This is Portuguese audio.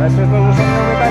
Mas vocês não vão aproveitar.